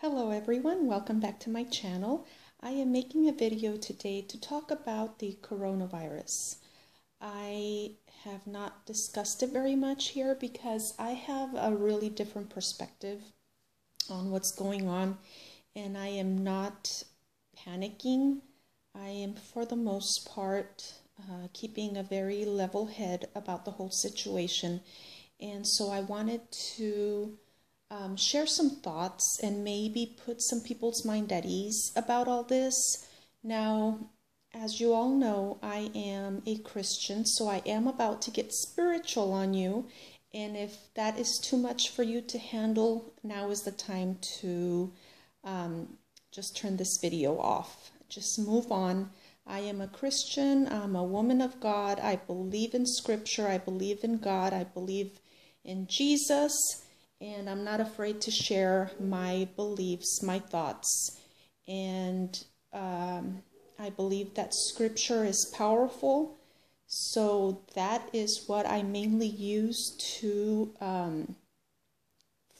Hello everyone, welcome back to my channel. I am making a video today to talk about the coronavirus. I have not discussed it very much here because I have a really different perspective on what's going on and I am not panicking. I am for the most part uh, keeping a very level head about the whole situation and so I wanted to um, share some thoughts and maybe put some people's mind at ease about all this. Now, as you all know, I am a Christian, so I am about to get spiritual on you. And if that is too much for you to handle, now is the time to um, just turn this video off. Just move on. I am a Christian. I'm a woman of God. I believe in Scripture. I believe in God. I believe in Jesus and I'm not afraid to share my beliefs, my thoughts. And um, I believe that scripture is powerful. So that is what I mainly use to um,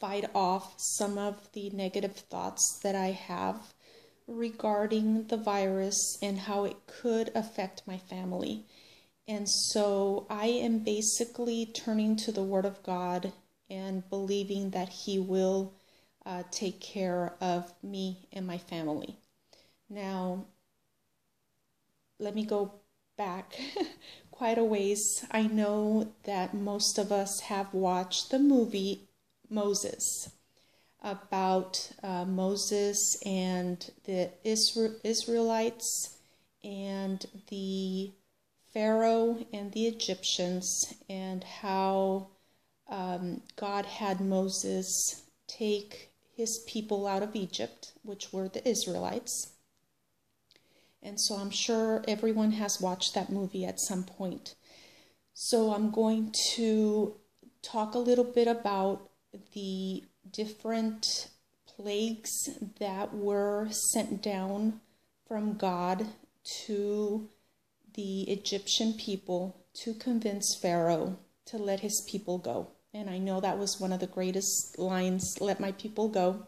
fight off some of the negative thoughts that I have regarding the virus and how it could affect my family. And so I am basically turning to the Word of God and believing that He will uh, take care of me and my family. Now, let me go back quite a ways. I know that most of us have watched the movie Moses about uh, Moses and the Isra- Israelites and the Pharaoh and the Egyptians and how um, God had Moses take his people out of Egypt, which were the Israelites. And so I'm sure everyone has watched that movie at some point. So I'm going to talk a little bit about the different plagues that were sent down from God to the Egyptian people to convince Pharaoh to let his people go. And I know that was one of the greatest lines, let my people go,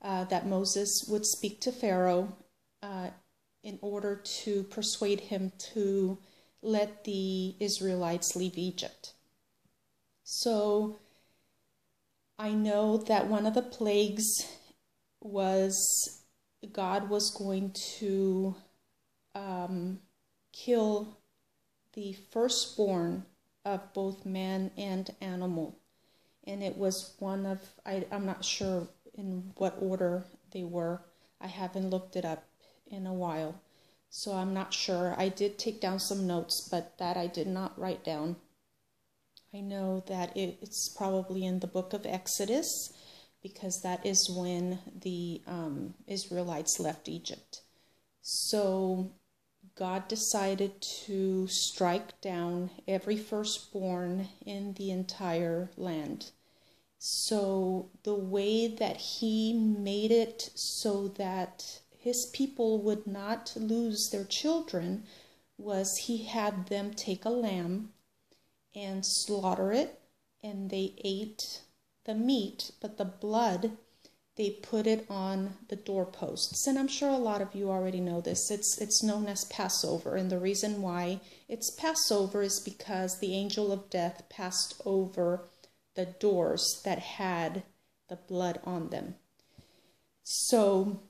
uh, that Moses would speak to Pharaoh uh, in order to persuade him to let the Israelites leave Egypt. So I know that one of the plagues was God was going to um, kill the firstborn of both man and animal. And it was one of, I, I'm not sure in what order they were. I haven't looked it up in a while. So I'm not sure. I did take down some notes, but that I did not write down. I know that it, it's probably in the book of Exodus because that is when the um, Israelites left Egypt. So God decided to strike down every firstborn in the entire land. So, the way that He made it so that His people would not lose their children was He had them take a lamb and slaughter it, and they ate the meat, but the blood they put it on the doorposts. And I'm sure a lot of you already know this. It's it's known as Passover, and the reason why it's Passover is because the angel of death passed over the doors that had the blood on them. So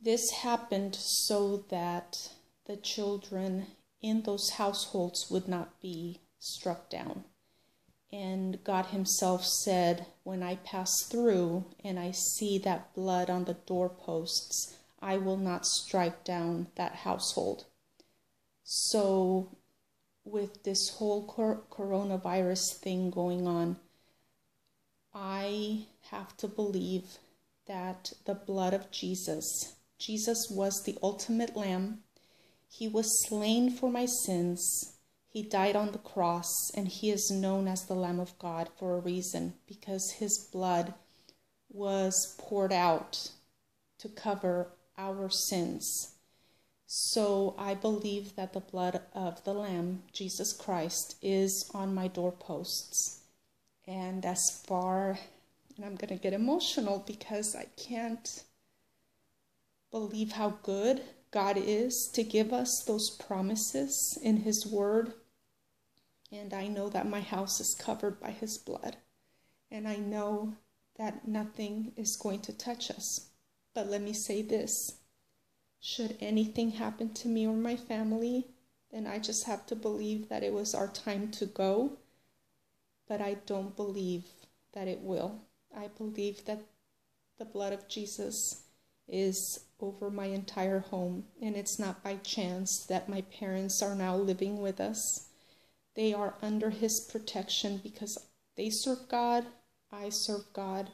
this happened so that the children in those households would not be struck down. And God Himself said, When I pass through and I see that blood on the doorposts, I will not strike down that household. So, with this whole coronavirus thing going on, I have to believe that the blood of Jesus, Jesus was the ultimate lamb. He was slain for my sins he died on the cross, and he is known as the Lamb of God for a reason because his blood was poured out to cover our sins. So I believe that the blood of the Lamb, Jesus Christ, is on my doorposts. And as far and I'm going to get emotional because I can't believe how good God is to give us those promises in His Word. And I know that my house is covered by His blood. And I know that nothing is going to touch us. But let me say this should anything happen to me or my family, then I just have to believe that it was our time to go. But I don't believe that it will. I believe that the blood of Jesus is over my entire home, and it's not by chance that my parents are now living with us. They are under His protection because they serve God, I serve God,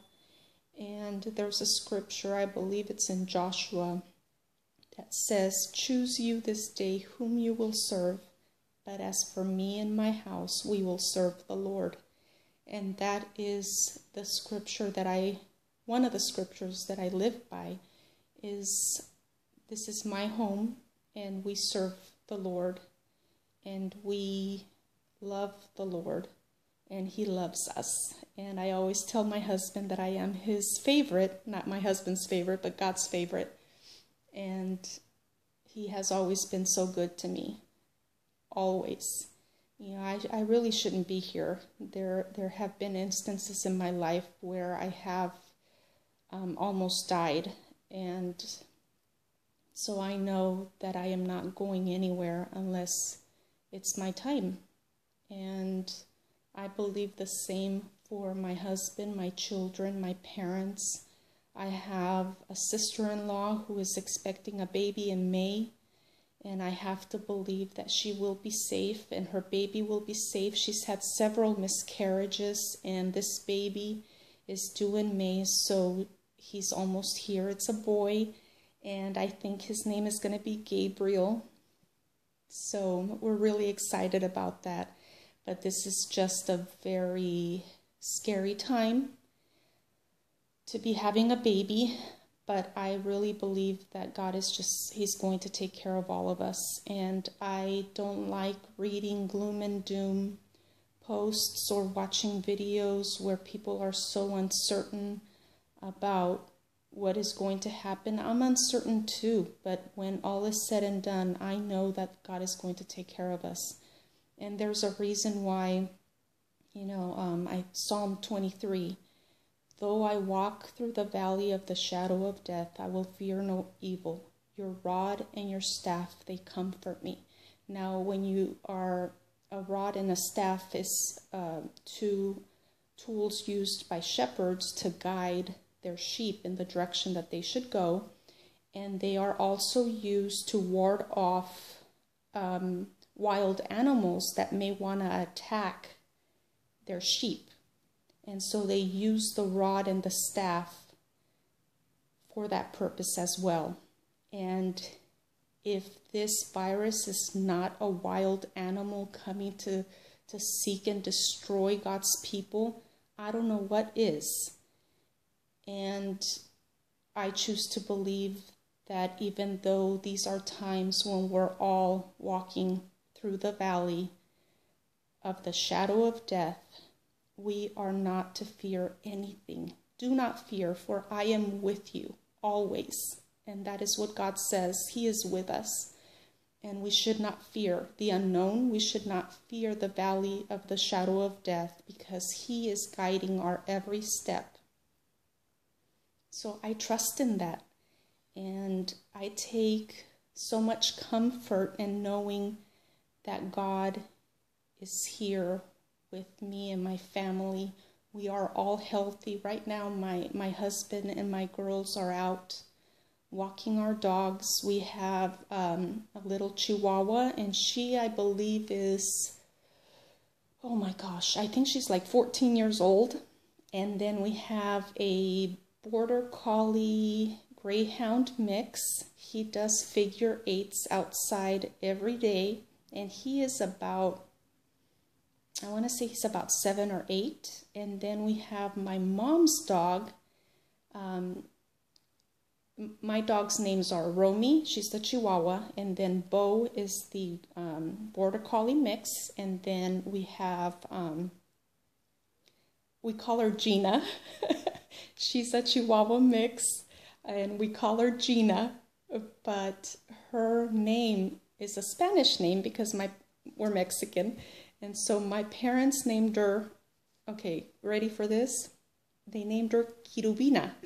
and there's a scripture, I believe it's in Joshua, that says, Choose you this day whom you will serve, but as for me and my house, we will serve the Lord. And that is the scripture that I, one of the scriptures that I live by is this is my home and we serve the Lord and we love the Lord and he loves us. And I always tell my husband that I am his favorite, not my husband's favorite, but God's favorite. And he has always been so good to me. Always. You know, I, I really shouldn't be here. There there have been instances in my life where I have um, almost died and so I know that I am not going anywhere unless it's my time. And I believe the same for my husband, my children, my parents. I have a sister in law who is expecting a baby in May, and I have to believe that she will be safe and her baby will be safe. She's had several miscarriages, and this baby is due in May, so he's almost here. It's a boy, and I think his name is going to be Gabriel. So we're really excited about that. But this is just a very scary time to be having a baby. But I really believe that God is just, He's going to take care of all of us. And I don't like reading gloom and doom posts or watching videos where people are so uncertain about what is going to happen. I'm uncertain too, but when all is said and done, I know that God is going to take care of us. And there's a reason why, you know, um, I Psalm 23. Though I walk through the valley of the shadow of death, I will fear no evil. Your rod and your staff, they comfort me. Now, when you are a rod and a staff is uh, two tools used by shepherds to guide their sheep in the direction that they should go. And they are also used to ward off um, wild animals that may want to attack their sheep. And so they use the rod and the staff for that purpose as well. And if this virus is not a wild animal coming to, to seek and destroy God's people, I don't know what is. And I choose to believe that even though these are times when we're all walking through the valley of the shadow of death, we are not to fear anything. Do not fear, for I am with you always. And that is what God says. He is with us. And we should not fear the unknown. We should not fear the valley of the shadow of death because He is guiding our every step. So I trust in that. And I take so much comfort in knowing that God is here with me and my family. We are all healthy. Right now, my, my husband and my girls are out walking our dogs. We have um, a little chihuahua, and she, I believe, is, oh my gosh, I think she's like 14 years old. And then we have a border collie greyhound mix. He does figure eights outside every day, and he is about, I want to say he's about seven or eight. And then we have my mom's dog. Um, my dog's names are Romy, she's the Chihuahua, and then Bo is the um, Border Collie mix, and then we have, um, we call her Gina. She's a Chihuahua mix, and we call her Gina, but her name is a Spanish name because my we're Mexican, and so my parents named her. Okay, ready for this? They named her Kirubina.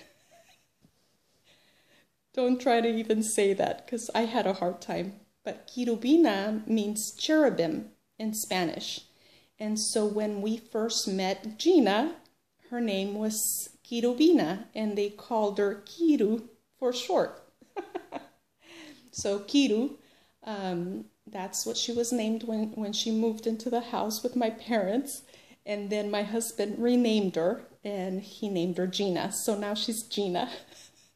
Don't try to even say that because I had a hard time. But Kirubina means cherubim in Spanish. And so when we first met Gina, her name was Kirubina, and they called her Kiru for short. so Kiru, um, that's what she was named when, when she moved into the house with my parents. And then my husband renamed her, and he named her Gina. So now she's Gina.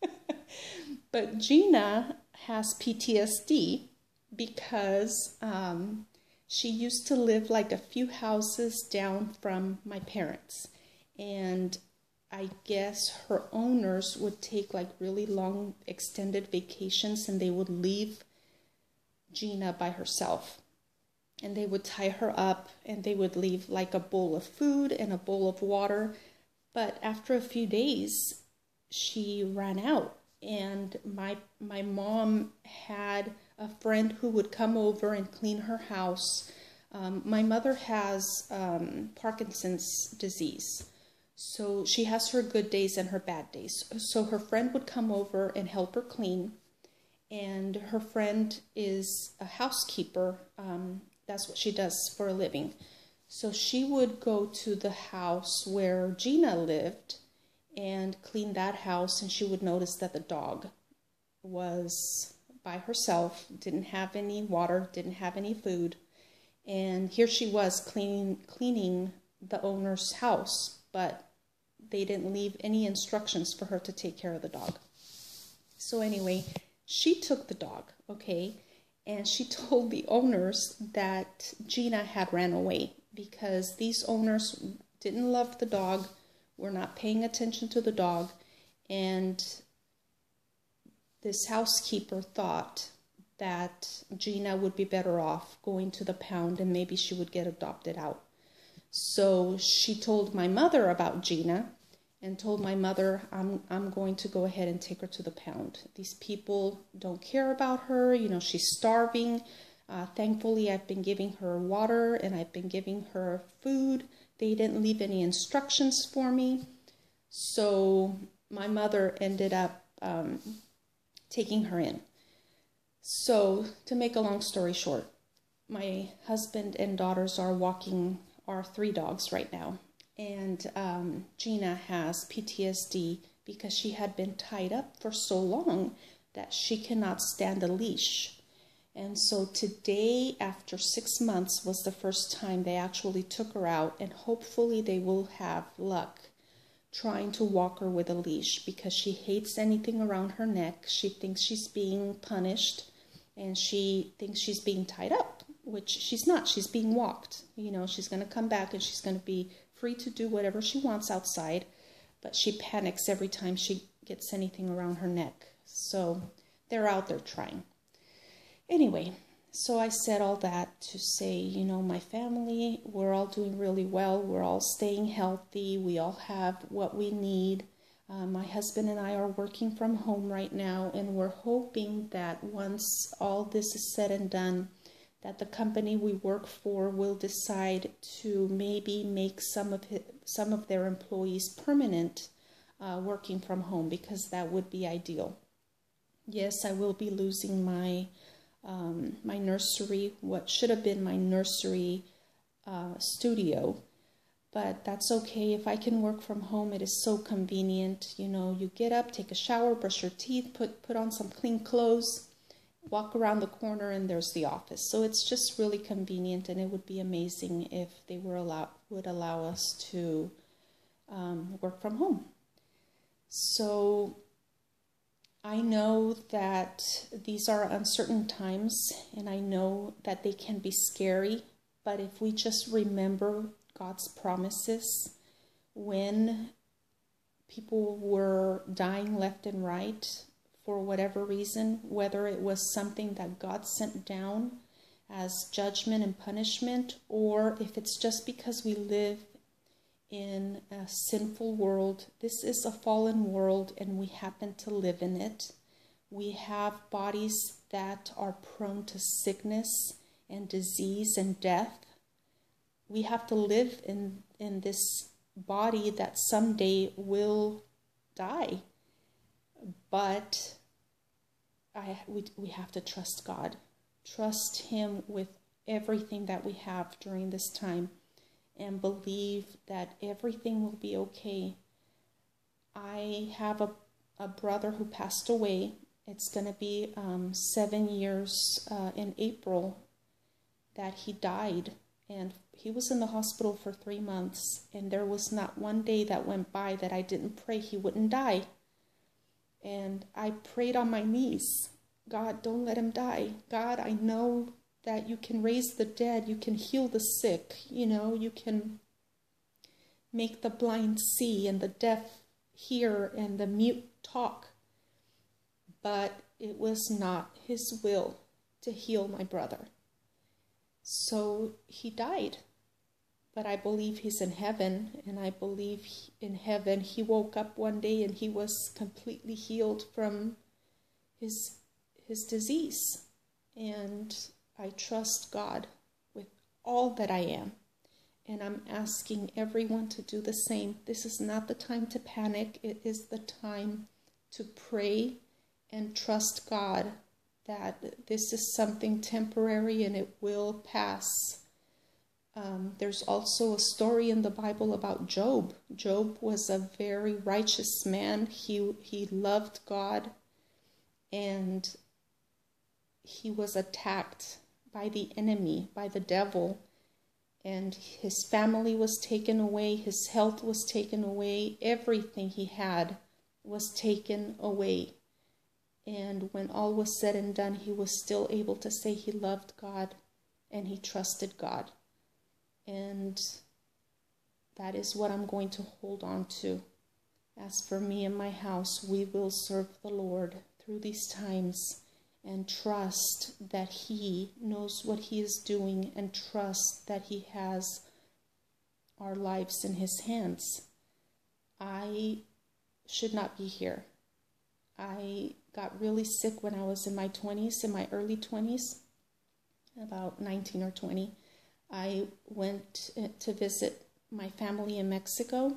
but Gina has PTSD because um, she used to live like a few houses down from my parents. And I guess her owners would take like really long extended vacations and they would leave Gina by herself. And they would tie her up and they would leave like a bowl of food and a bowl of water. But after a few days, she ran out and my my mom had a friend who would come over and clean her house. Um, my mother has um, Parkinson's disease, so she has her good days and her bad days. So her friend would come over and help her clean, and her friend is a housekeeper. Um, that's what she does for a living. So she would go to the house where Gina lived and clean that house, and she would notice that the dog was by herself, didn't have any water, didn't have any food. And here she was cleaning cleaning the owner's house, but they didn't leave any instructions for her to take care of the dog. So anyway, she took the dog, okay, and she told the owners that Gina had ran away because these owners didn't love the dog, were not paying attention to the dog, and this housekeeper thought that Gina would be better off going to the pound and maybe she would get adopted out. So she told my mother about Gina and told my mother, I'm, I'm going to go ahead and take her to the pound. These people don't care about her. You know, she's starving. Uh, thankfully, I've been giving her water and I've been giving her food. They didn't leave any instructions for me. So my mother ended up um, taking her in. So, to make a long story short, my husband and daughters are walking our three dogs right now. And um, Gina has PTSD because she had been tied up for so long that she cannot stand a leash. And so today, after six months, was the first time they actually took her out, and hopefully, they will have luck trying to walk her with a leash because she hates anything around her neck. She thinks she's being punished and she thinks she's being tied up, which she's not. She's being walked. You know, she's going to come back and she's going to be free to do whatever she wants outside, but she panics every time she gets anything around her neck. So they're out there trying. Anyway, so I said all that to say, you know, my family, we're all doing really well. We're all staying healthy. We all have what we need. Uh, my husband and I are working from home right now, and we're hoping that once all this is said and done, that the company we work for will decide to maybe make some of his, some of their employees permanent uh, working from home because that would be ideal. Yes, I will be losing my um, my nursery, what should have been my nursery uh, studio. But that's okay. If I can work from home, it is so convenient. You know, you get up, take a shower, brush your teeth, put, put on some clean clothes, walk around the corner, and there's the office. So it's just really convenient, and it would be amazing if they were allow, would allow us to um, work from home. So I know that these are uncertain times and I know that they can be scary, but if we just remember God's promises when people were dying left and right for whatever reason, whether it was something that God sent down as judgment and punishment, or if it's just because we live in a sinful world. This is a fallen world, and we happen to live in it. We have bodies that are prone to sickness and disease and death. We have to live in, in this body that someday will die. But I, we, we have to trust God. Trust Him with everything that we have during this time and believe that everything will be okay. I have a, a brother who passed away. It's going to be um, seven years uh, in April that he died. And he was in the hospital for three months. And there was not one day that went by that I didn't pray he wouldn't die. And I prayed on my knees God, don't let him die. God, I know that you can raise the dead, you can heal the sick, you know, you can make the blind see and the deaf hear and the mute talk. But it was not his will to heal my brother. So he died. But I believe he's in heaven, and I believe in heaven he woke up one day and he was completely healed from his his disease. And I trust God with all that I am. And I'm asking everyone to do the same. This is not the time to panic, it is the time to pray and trust God that this is something temporary and it will pass. Um, there's also a story in the Bible about Job. Job was a very righteous man. He he loved God, and he was attacked by the enemy, by the devil, and his family was taken away, his health was taken away, everything he had was taken away. And when all was said and done, he was still able to say he loved God and he trusted God. And that is what I'm going to hold on to. As for me and my house, we will serve the Lord through these times and trust that He knows what He is doing and trust that He has our lives in His hands. I should not be here. I got really sick when I was in my 20s, in my early 20s, about 19 or 20. I went to visit my family in Mexico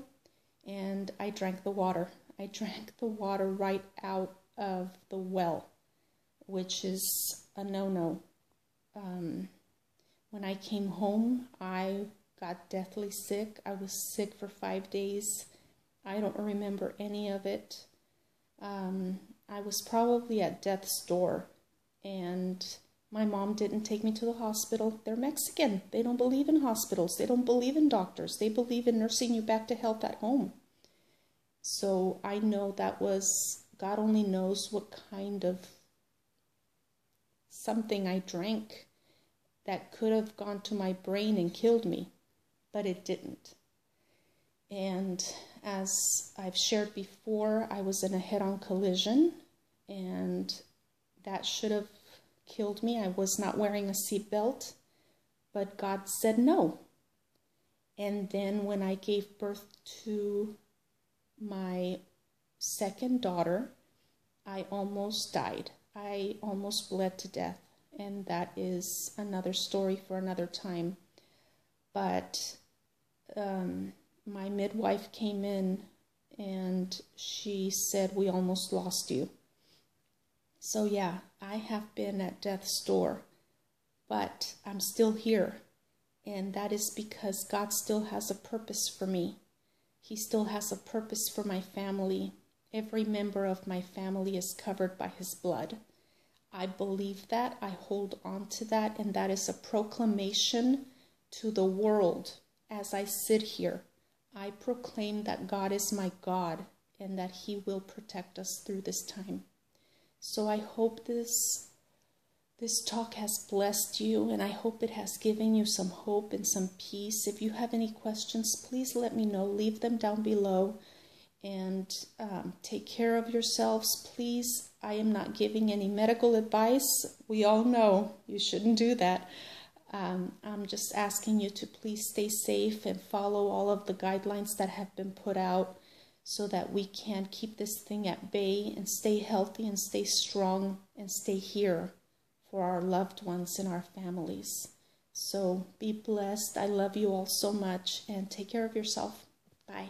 and I drank the water. I drank the water right out of the well which is a no no. Um, when I came home, I got deathly sick. I was sick for five days. I don't remember any of it. Um, I was probably at death's door, and my mom didn't take me to the hospital. They're Mexican. They don't believe in hospitals. They don't believe in doctors. They believe in nursing you back to health at home. So I know that was, God only knows what kind of something I drank that could have gone to my brain and killed me, but it didn't. And as I've shared before, I was in a head on collision, and that should have killed me. I was not wearing a seatbelt, but God said no. And then when I gave birth to my second daughter, I almost died. I almost bled to death, and that is another story for another time. But um, my midwife came in and she said, We almost lost you. So, yeah, I have been at death's door, but I'm still here. And that is because God still has a purpose for me. He still has a purpose for my family. Every member of my family is covered by his blood. I believe that, I hold on to that, and that is a proclamation to the world as I sit here. I proclaim that God is my God and that He will protect us through this time. So I hope this this talk has blessed you and I hope it has given you some hope and some peace. If you have any questions, please let me know. Leave them down below and um, take care of yourselves. Please, I am not giving any medical advice. We all know you shouldn't do that. Um, I'm just asking you to please stay safe and follow all of the guidelines that have been put out so that we can keep this thing at bay and stay healthy and stay strong and stay here for our loved ones and our families. So be blessed. I love you all so much and take care of yourself. Bye.